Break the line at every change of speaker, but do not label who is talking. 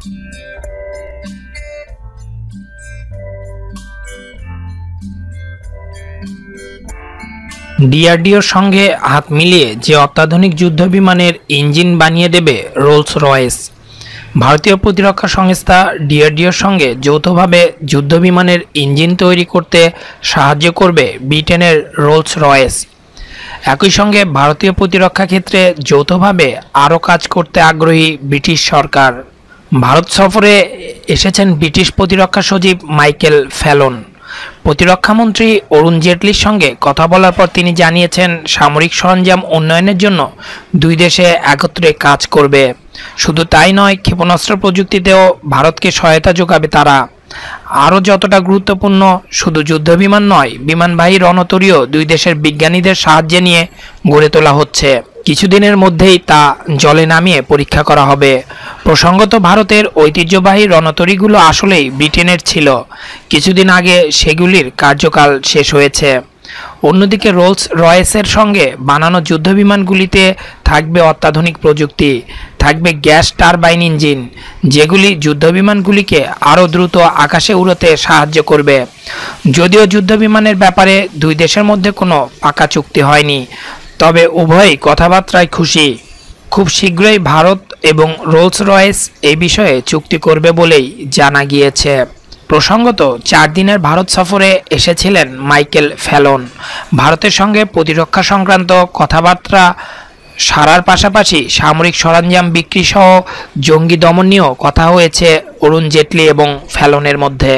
ডিআরডিওর সঙ্গে হাত মিলিয়ে যে অত্যাধুনিক যুদ্ধবিমানের ইঞ্জিন বানিয়ে দেবে রোলস রয়েস ভারতীয় প্রতিরক্ষা সংস্থা ডিআরডিওর সঙ্গে যৌথভাবে যুদ্ধবিমানের ইঞ্জিন তৈরি করতে সাহায্য করবে ব্রিটেনের রোলস রয়েস একই সঙ্গে ভারতীয় প্রতিরক্ষা ক্ষেত্রে যৌথভাবে আরও কাজ করতে আগ্রহী ব্রিটিশ সরকার। ভারত সফরে এসেছেন ব্রিটিশ প্রতিরক্ষা সচিব মাইকেল ফ্যালন। প্রতিরক্ষামন্ত্রী অরুণ জেটলির সঙ্গে কথা বলার পর তিনি জানিয়েছেন, সামরিক সরঞ্জাম উন্নয়নের জন্য দুই দেশে একত্রে কাজ করবে। শুধু তাই নয়, ক্ষেপণাস্ত্র প্রযুক্তিতেও ভারতকে সহায়তা যোগাবে তারা। আরও যতটা গুরুত্বপূর্ণ, শুধু যুদ্ধবিমান নয়, বিমানবাহী রণতরীয় দুই দেশের বিজ্ঞানীদের সাহায্যে নিয়ে গড়ে তোলা হচ্ছে। কিছুদিনের মধ্যেই তা জলে নামিয়ে পরীক্ষা করা হবে। প্রসঙ্গত ভারতের ঐতিহ্যবাহী রণতরীগুলো আসলেই ব্রিটেনের ছিল। কিছুদিন আগে সেগুলির কার্যকাল শেষ হয়েছে। অন্যদিকে রোলস রয়েসের সঙ্গে বানানো যুদ্ধবিমানগুলিতে থাকবে অত্যাধুনিক প্রযুক্তি, থাকবে গ্যাস টারবাইন ইঞ্জিন, যেগুলি যুদ্ধবিমানগুলিকে আরও দ্রুত আকাশে উড়োতে সাহায্য করবে। যদিও যুদ্ধবিমানের ব্যাপারে দুই দেশের মধ্যে কোনো পাকা চুক্তি হয়নি, তবে উভয়ই কথাবার্তায় খুশি। খুব শীঘ্রই ভারত এবং রোলস রয়েস এ বিষয়ে চুক্তি করবে বলেই জানা গিয়েছে। প্রসঙ্গত, চার দিনের ভারত সফরে এসেছিলেন মাইকেল ফ্যালন ভারতের সঙ্গে প্রতিরক্ষা সংক্রান্ত কথাবার্তা সারার পাশাপাশি সামরিক সরঞ্জাম বিক্রি সহ জঙ্গি দমন নিয়েও কথা হয়েছে অরুণ জেটলি এবং ফ্যালনের মধ্যে।